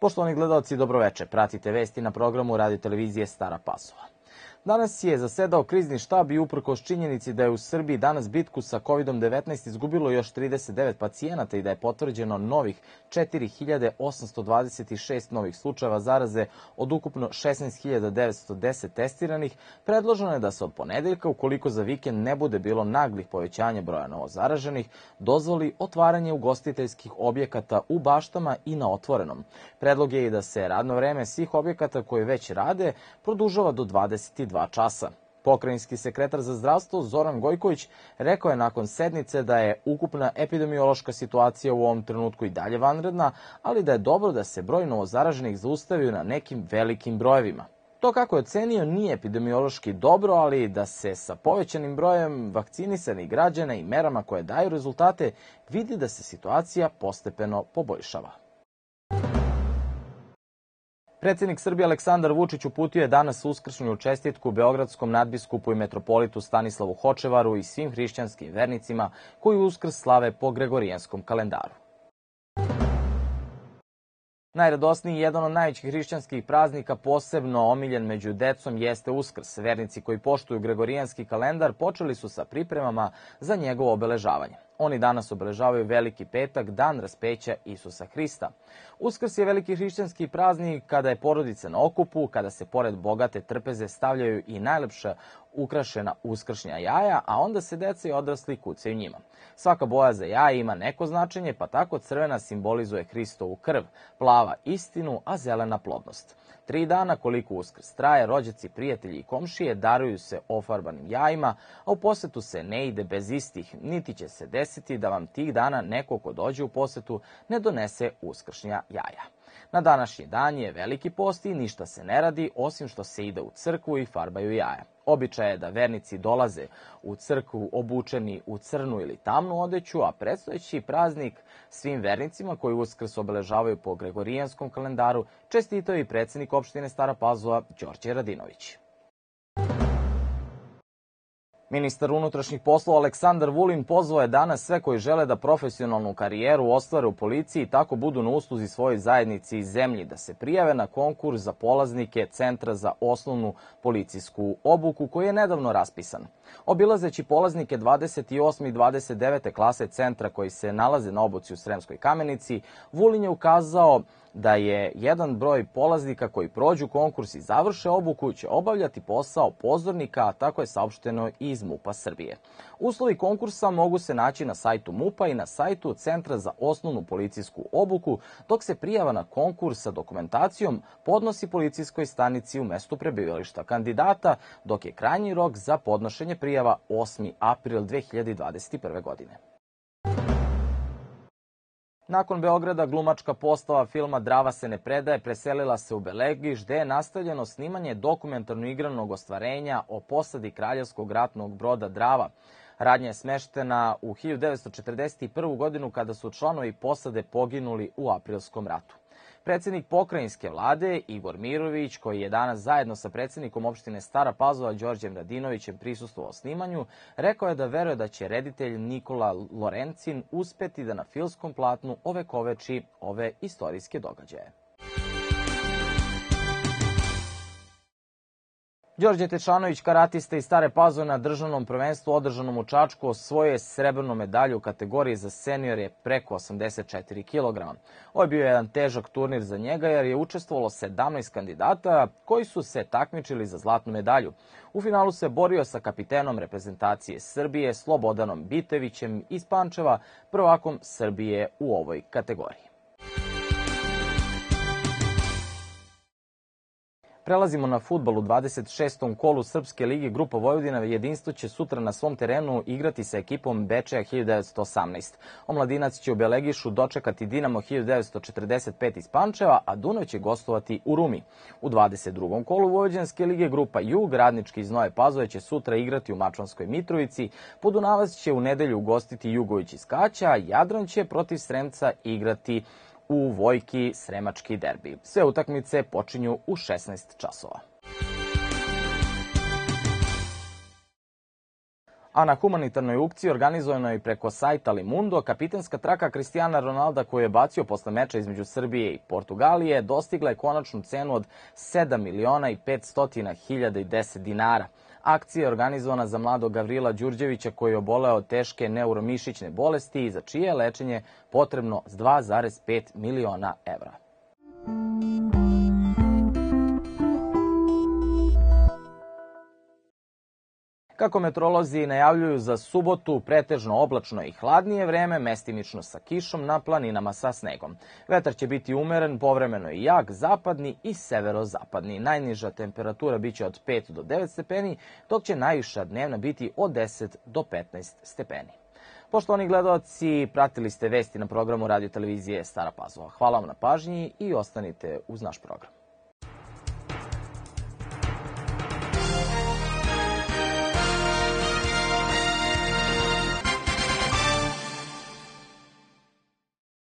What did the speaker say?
Poštovani gledalci, dobroveče. Pratite vesti na programu Radio Televizije Stara Pasova. Danas je zasedao krizni štab i uprkos činjenici da je u Srbiji danas bitku sa COVID-19 izgubilo još 39 pacijenata i da je potvrđeno novih 4826 novih slučajeva zaraze od ukupno 16910 testiranih, predloženo je da se od ponedeljka, ukoliko za vikend ne bude bilo naglih povećanja broja novozaraženih, dozvoli otvaranje ugostiteljskih objekata u baštama i na otvorenom. Predlog je i da se radno vreme svih objekata koje već rade produžava do 22 dva časa. Pokrajinski sekretar za zdravstvo Zoran Gojković rekao je nakon sednice da je ukupna epidemiološka situacija u ovom trenutku i dalje vanredna, ali da je dobro da se broj novozaraženih zaustavio na nekim velikim brojevima. To kako je ocenio nije epidemiološki dobro, ali da se sa povećanim brojem vakcinisanih građana i merama koje daju rezultate vidi da se situacija postepeno poboljšava. Predsednik Srbije Aleksandar Vučić uputio je danas uskršnju čestitku Beogradskom nadbiskupu i metropolitu Stanislavu Hočevaru i svim hrišćanskim vernicima koji uskrs slave po Gregorijanskom kalendaru. Najradosniji jedan od najvećih hrišćanskih praznika, posebno omiljen među decom, jeste Uskrs. Vernici koji poštuju Gregorijanski kalendar počeli su sa pripremama za njegovo obeležavanje. Oni danas obeležavaju Veliki petak, dan raspeća Isusa Hrista. Uskrs je veliki hrišćanski praznik kada je porodica na okupu, kada se pored bogate trpeze stavljaju i najlepša ukrašena uskršnja jaja, a onda se deca i odrasli kucaju njima. Svaka boja za jaja ima neko značenje, pa tako crvena simbolizuje Hristovu krv, plava istinu, a zelena plodnost. Tri dana koliko uskrs traje, rođaci, prijatelji i komšije daruju se ofarbanim jajima, a u posetu se ne ide bez istih, niti će se desiti da vam tih dana neko ko dođe u posetu ne donese uskršnja jaja. Na današnji dan je veliki post i ništa se ne radi, osim što se ide u crkvu i farbaju jaja. Običaj je da vernici dolaze u crkvu obučeni u crnu ili tamnu odeću, a predstojeći praznik svim vernicima koji uskrs obeležavaju po Gregorijanskom kalendaru čestitao i predsednik opštine Stara Pazova Đorđe Radinović. Ministar unutrašnjih poslova Aleksandar Vulin pozvao je danas sve koji žele da profesionalnu karijeru ostvare u policiji i tako budu na usluzi svojoj zajednici i zemlji, da se prijave na konkurs za polaznike Centra za osnovnu policijsku obuku koji je nedavno raspisan. Obilazeći polaznike 28. i 29. klase centra koji se nalaze na obuci u Sremskoj kamenici, Vulin je ukazao da je jedan broj polaznika koji prođu konkurs i završe obuku će obavljati posao pozornika, a tako je saopšteno iz MUPA Srbije. Uslovi konkursa mogu se naći na sajtu MUPA i na sajtu Centra za osnovnu policijsku obuku, dok se prijava na konkurs sa dokumentacijom podnosi policijskoj stanici u mestu prebivališta kandidata, dok je krajnji rok za podnošenje prijava 8. april 2021. godine. Nakon Beograda glumačka postava filma Drava se ne predaje preselila se u Belegiš, gde je nastavljeno snimanje dokumentarno igranog ostvarenja o posadi kraljevskog ratnog broda Drava. Radnja je smeštena u 1941. godinu kada su članovi posade poginuli u aprilskom ratu. Predsednik pokrajinske vlade Igor Mirović, koji je danas zajedno sa predsednikom opštine Stara Pazova Đorđem Radinovićem prisustvovao snimanju, rekao je da veruje da će reditelj Nikola Lorencin uspeti da na filskom platnu ovekoveči ove istorijske događaje. Đorđe Tečanović, karatista iz Stare Pazove na državnom prvenstvu održanom u Čačku, osvoje srebrnu medalju u kategoriji za seniore preko 84 kg. Ovo je bio jedan težak turnir za njega jer je učestvovalo 17 kandidata koji su se takmičili za zlatnu medalju. U finalu se borio sa kapitenom reprezentacije Srbije Slobodanom Bitevićem iz Pančeva, prvakom Srbije u ovoj kategoriji. Prelazimo na futbol u 26. kolu Srpske lige. Grupa Vojvodina jedinstvo će sutra na svom terenu igrati sa ekipom Bečeja 1918. Omladinac će u Belegišu dočekati Dinamo 1945 iz Pančeva, a Dunav će gostovati u Rumi. U 22. kolu Vojvođanske lige grupa Jug, radnički iz Nove Pazove će sutra igrati u Mačvanskoj Mitrovici, Podunavac će u nedelju ugostiti Jugović iz Kaća, Jadran će protiv Sremca igrati u Vojki Sremački derbi. Sve utakmice počinju u 16 časova. A na humanitarnoj ukciji organizovanoj preko sajta Limundo, kapitenska traka Kristijana Ronalda koju je bacio posle meča između Srbije i Portugalije dostigla je konačnu cenu od 7 miliona i 500 hiljada i 10 dinara. Akcija je organizovana za mladog Gavrila Đurđevića koji je oboleo od teške neuromišićne bolesti i za čije je lečenje potrebno 2,5 miliona evra. Kako metrolozi najavljuju za subotu, pretežno oblačno i hladnije vreme, mestimično sa kišom na planinama sa snegom. Vetar će biti umeren, povremeno i jak, zapadni i severozapadni. Najniža temperatura biće od 5 do 9 stepeni, dok će najviša dnevna biti od 10 do 15 stepeni. Poštovani gledalci, pratili ste vesti na programu radio televizije Stara Pazova. Hvala vam na pažnji i ostanite uz naš program.